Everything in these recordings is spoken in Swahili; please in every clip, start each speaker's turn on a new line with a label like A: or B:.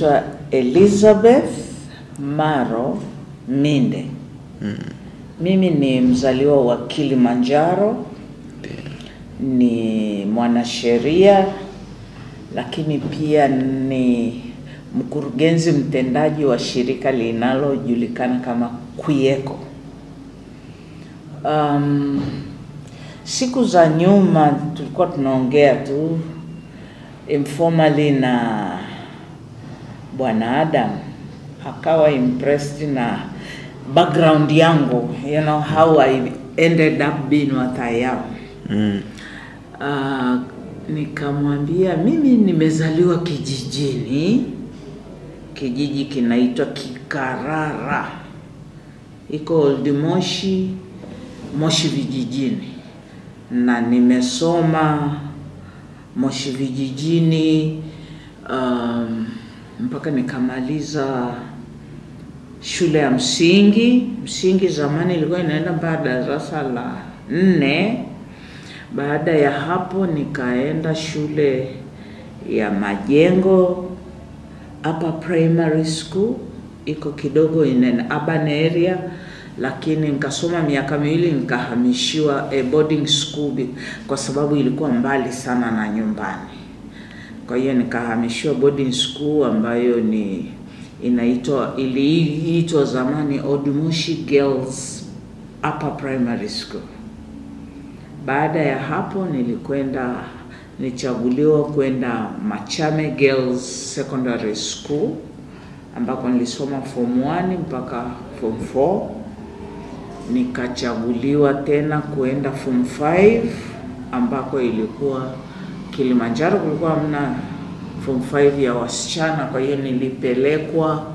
A: Naitwa Elizabeth Maro Minde. Mimi ni mzaliwa wa Kilimanjaro, ni mwanasheria lakini pia ni mkurugenzi mtendaji wa shirika linalojulikana kama Kwieko. Um, siku za nyuma tulikuwa tunaongea tu informally na Bwana Adam akawa impressed na background yangu, you know how I ended up being what I am.
B: Mm.
A: Uh, nikamwambia mimi nimezaliwa kijijini, kijiji kinaitwa Kikarara, iko Old Moshi, Moshi vijijini, na nimesoma Moshi vijijini um, mpaka nikamaliza shule ya msingi. Msingi zamani ilikuwa inaenda mpaka darasa la nne. Baada ya hapo nikaenda shule ya Majengo hapa primary school, iko kidogo in an urban area, lakini nikasoma miaka miwili nikahamishiwa a boarding school kwa sababu ilikuwa mbali sana na nyumbani. Kwa hiyo nikahamishiwa boarding school ambayo ni inaitwa iliitwa zamani Old Moshi Girls Upper Primary School. Baada ya hapo nilikwenda nilichaguliwa kwenda Machame Girls Secondary School ambako nilisoma form 1 mpaka form 4. Nikachaguliwa tena kuenda form 5 ambako ilikuwa Kilimanjaro, kulikuwa hamna form 5 ya wasichana, kwa hiyo nilipelekwa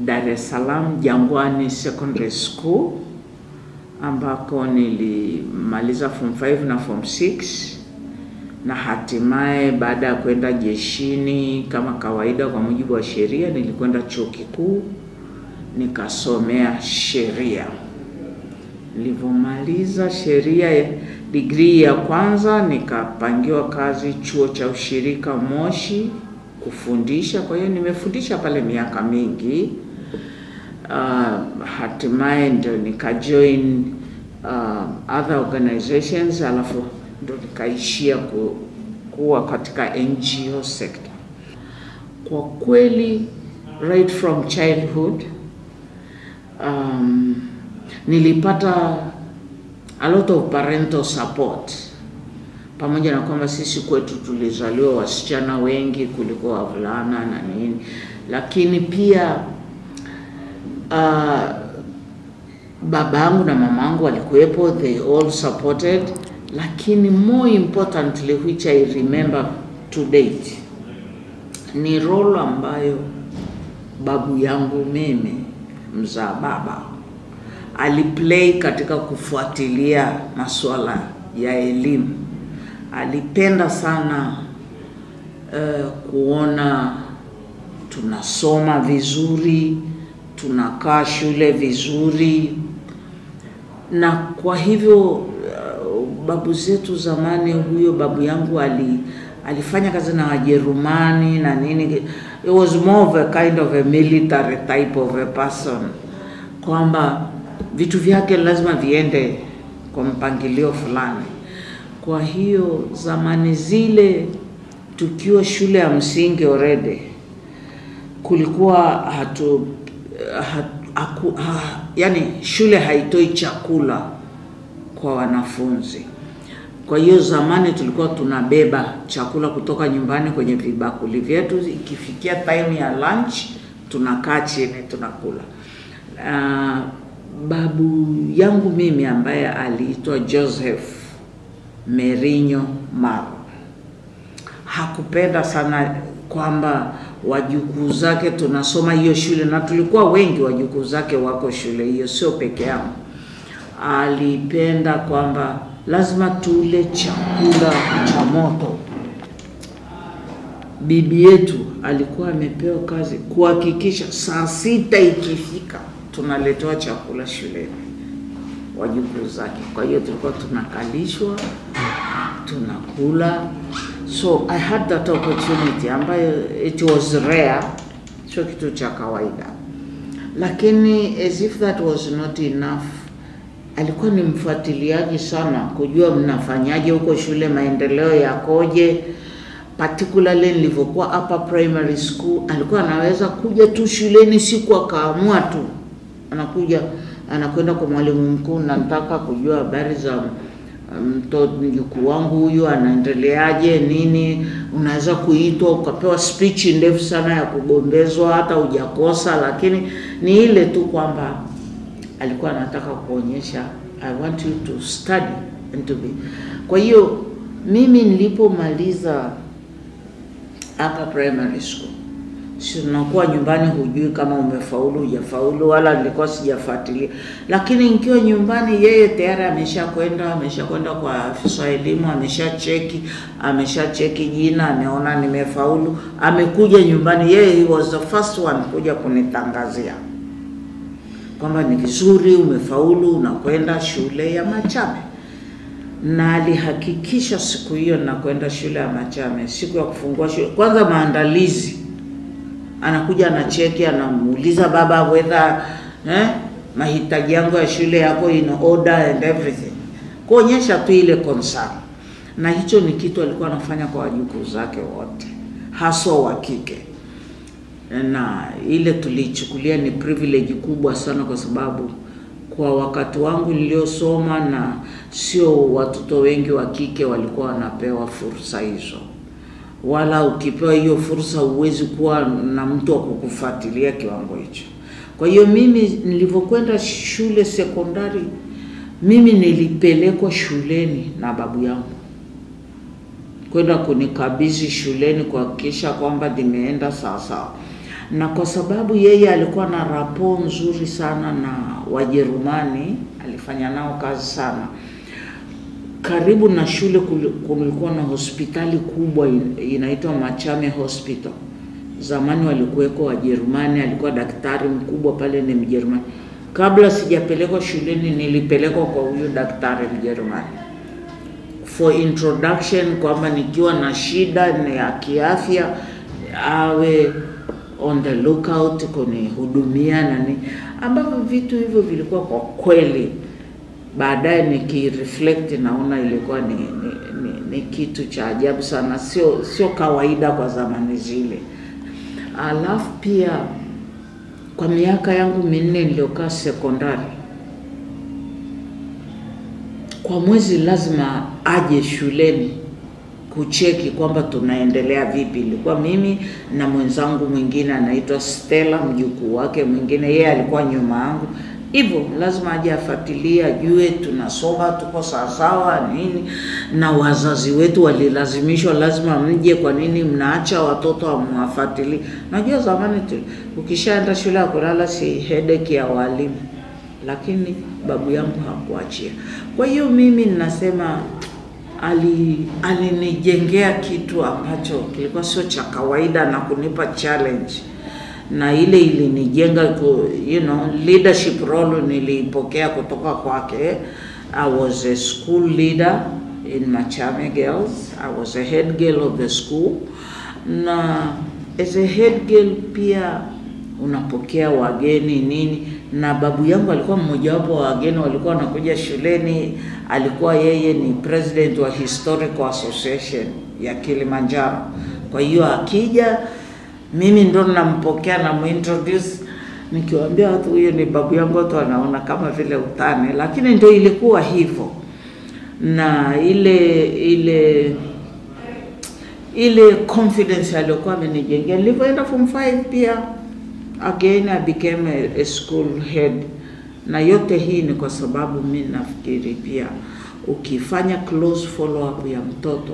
A: Dar es Salaam Jangwani Secondary School ambako nilimaliza form 5 na form 6 na hatimaye baada ya kwenda jeshini kama kawaida kwa mujibu wa sheria, nilikwenda chuo kikuu nikasomea sheria. Nilivyomaliza sheria digrii ya kwanza, nikapangiwa kazi chuo cha ushirika Moshi kufundisha. Kwa hiyo nimefundisha pale miaka mingi. Uh, hatimaye ndio nikajoin uh, other organizations alafu ndo nikaishia ku, kuwa katika NGO sector. Kwa kweli right from childhood um, nilipata a lot of parental support, pamoja na kwamba sisi kwetu tulizaliwa wasichana wengi kuliko wavulana na nini, lakini pia uh, baba yangu na mama yangu walikuwepo, they all supported, lakini more importantly which I remember to date ni role ambayo babu yangu mimi mzaa baba aliplay katika kufuatilia masuala ya elimu. Alipenda sana uh, kuona tunasoma vizuri, tunakaa shule vizuri, na kwa hivyo uh, babu zetu zamani, huyo babu yangu ali alifanya kazi na Wajerumani na nini. It was more of a kind of a military type of a person, kwamba vitu vyake lazima viende kwa mpangilio fulani. Kwa hiyo zamani zile tukiwa shule ya msingi orede, kulikuwa hatu, hatu ha, yani shule haitoi chakula kwa wanafunzi. Kwa hiyo zamani tulikuwa tunabeba chakula kutoka nyumbani kwenye vibakuli vyetu, ikifikia time ya lunch tunakaa chini tunakula. Uh, babu yangu mimi ambaye aliitwa Joseph Merinyo Maro hakupenda sana kwamba wajukuu zake tunasoma hiyo shule, na tulikuwa wengi wajukuu zake wako shule hiyo, sio peke yangu. Alipenda kwamba lazima tule chakula cha moto. Bibi yetu alikuwa amepewa kazi kuhakikisha saa sita ikifika tunaletewa chakula shuleni, wajukuu zake. Kwa hiyo tulikuwa tunakalishwa tunakula, so I had that opportunity ambayo it was rare sio kitu cha kawaida. Lakini as if that was not enough, alikuwa ni mfuatiliaji sana kujua mnafanyaje huko shule, maendeleo yakoje. Particularly nilivyokuwa hapa primary school, alikuwa anaweza kuja tu shuleni siku akaamua tu, anakuja anakwenda kwa mwalimu mkuu, nataka kujua habari za mtoto mjukuu wangu huyu anaendeleaje, nini. Unaweza kuitwa ukapewa speech ndefu sana ya kugombezwa, hata hujakosa, lakini ni ile tu kwamba alikuwa anataka kuonyesha I want you to study and to be. Kwa hiyo mimi nilipomaliza hapa primary school, si unakuwa nyumbani hujui kama umefaulu hujafaulu, wala nilikuwa sijafuatilia, lakini nikiwa nyumbani, yeye tayari ameshakwenda ameshakwenda kwa afisa wa elimu, ameshacheki ameshacheki jina, ameona nimefaulu, amekuja nyumbani. Yeye he was the first one kuja kunitangazia kwamba ni vizuri, umefaulu, unakwenda shule ya Machame na alihakikisha siku hiyo nakwenda shule ya Machame, siku ya kufungua shule. Kwanza maandalizi, anakuja anacheki, anamuuliza baba whether eh, mahitaji yangu ya shule yako in order and everything, kuonyesha tu ile concern. Na hicho ni kitu alikuwa anafanya kwa wajukuu zake wote, haswa wa kike, na ile tulichukulia ni privilege kubwa sana kwa sababu kwa wakati wangu niliosoma, na sio watoto wengi wa kike walikuwa wanapewa fursa hizo, wala ukipewa hiyo fursa huwezi kuwa na mtu wa kukufuatilia kiwango hicho. Kwa hiyo mimi nilivyokwenda shule sekondari, mimi nilipelekwa shuleni na babu yangu kwenda kunikabidhi shuleni kuhakikisha kwamba nimeenda sawasawa, sawa na kwa sababu yeye alikuwa na rapo nzuri sana na Wajerumani, alifanya nao kazi sana. Karibu na shule kulikuwa na hospitali kubwa inaitwa Machame Hospital. Zamani walikuweko Wajerumani, alikuwa daktari mkubwa pale, ni Mjerumani. Kabla sijapelekwa shuleni, nilipelekwa kwa huyu daktari Mjerumani for introduction, kwamba nikiwa na shida ya kiafya awe on the lookout kunihudumia nani, ambavyo vitu hivyo vilikuwa kwa kweli, baadaye nikireflect naona ilikuwa ni, ni, ni, ni kitu cha ajabu sana, sio sio kawaida kwa zamani zile. Alafu pia kwa miaka yangu minne niliokaa sekondari, kwa mwezi lazima aje shuleni kucheki kwamba tunaendelea vipi. Ilikuwa mimi na mwenzangu mwingine anaitwa Stella, mjukuu wake mwingine, yeye alikuwa nyuma yangu, hivyo lazima aje afuatilie, ajue tunasoma tuko sawasawa nini, na wazazi wetu walilazimishwa lazima mje. Kwa nini mnaacha watoto amwafuatilie? Najua zamani tu ukishaenda shule ya kulala si headache ya walimu, lakini babu yangu hakuachia. Kwa hiyo mimi ninasema ali alinijengea kitu ambacho kilikuwa sio cha kawaida na kunipa challenge, na ile ilinijenga you know, leadership role niliipokea kutoka kwake. I was a school leader in Machame Girls. I was a head girl of the school, na as a head girl pia unapokea wageni nini, na babu yangu alikuwa mmojawapo wa wageni walikuwa wanakuja shuleni. Alikuwa yeye ni president wa Historical Association ya Kilimanjaro. Kwa hiyo akija, mimi ndo nampokea na muintroduce, nikiwaambia watu huyo ni babu yangu, watu wanaona kama vile utane, lakini ndo ilikuwa hivyo, na ile ile ile confidence aliyokuwa amenijengea. nilipoenda form 5 pia again I became a, a school head, na yote hii ni kwa sababu mi nafikiri pia ukifanya close follow up ya mtoto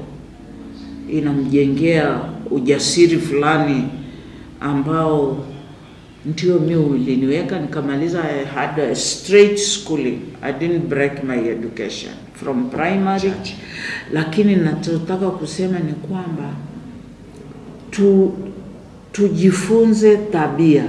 A: inamjengea ujasiri fulani ambao ndio mi uliniweka nikamaliza. I had a straight schooling, I didn't break my education from primary, lakini nachotaka kusema ni kwamba tu tujifunze tabia.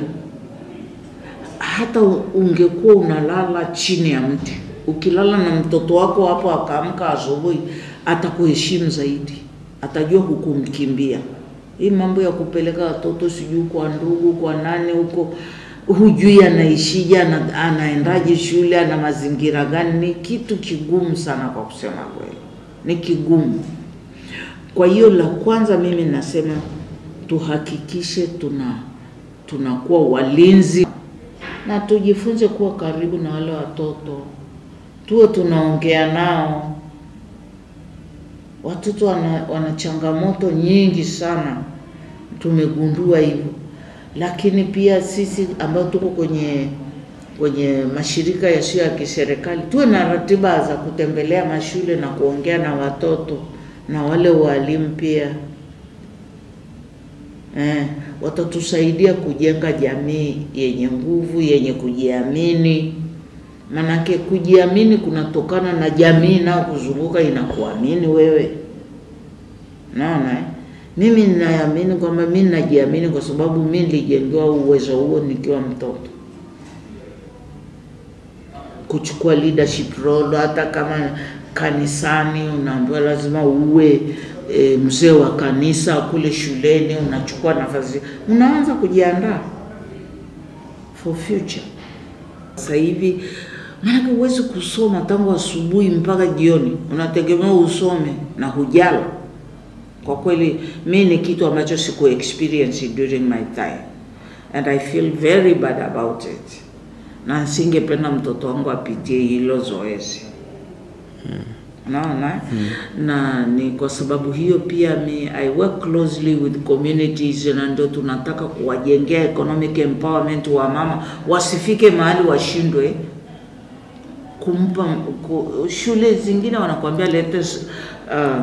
A: Hata ungekuwa unalala chini ya mti, ukilala na mtoto wako hapo akaamka asubuhi, atakuheshimu zaidi, atajua hukumkimbia. Hii mambo ya kupeleka watoto sijui kwa ndugu kwa nani huko, hujui anaishije, ana, anaendaje shule, ana mazingira gani, ni kitu kigumu sana kwa kusema kweli, ni kigumu. Kwa hiyo la kwanza mimi nasema tuhakikishe tuna tunakuwa walinzi na tujifunze kuwa karibu na wale watoto, tuwe tunaongea nao. Watoto wana, wana changamoto nyingi sana, tumegundua hivyo, lakini pia sisi ambao tuko kwenye kwenye mashirika yasiyo ya kiserikali tuwe na ratiba za kutembelea mashule na kuongea na watoto na wale walimu pia. Eh, watatusaidia kujenga jamii yenye nguvu, yenye kujiamini. Manake kujiamini kunatokana na jamii nao kuzunguka inakuamini wewe. Naona eh? Mimi ninaamini kwamba mimi ninajiamini kwa sababu mimi nilijengewa uwezo huo nikiwa mtoto, kuchukua leadership role. Hata kama kanisani unaambiwa lazima uwe e, mzee wa kanisa, kule shuleni unachukua nafasi, unaanza kujiandaa for future. Sasa hivi maanake huwezi kusoma tangu asubuhi mpaka jioni, unategemea usome na hujala. Kwa kweli mi ni kitu ambacho siku experience during my time. And I feel very bad about it, na singependa mtoto wangu apitie hilo zoezi. Naona mm. na ni kwa sababu hiyo pia mi I work closely with communities, na ndio tunataka kuwajengea economic empowerment wa mama, wasifike mahali washindwe kumpa ku, shule zingine wanakuambia lete uh,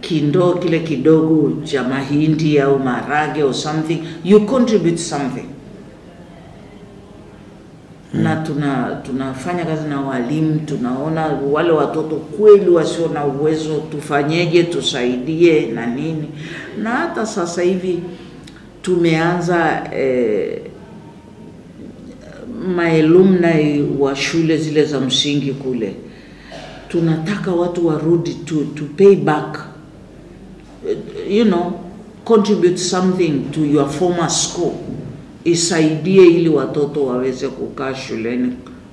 A: kindoo kile kidogo cha mahindi au marage or something. You contribute something. Na tuna tunafanya kazi na walimu, tunaona wale watoto kweli wasio na uwezo, tufanyeje, tusaidie na nini. Na hata sasa hivi tumeanza eh, maalumni wa shule zile za msingi kule, tunataka watu warudi to, to pay back you know contribute something to your former school isaidie ili watoto waweze kukaa shuleni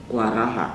A: kwa raha.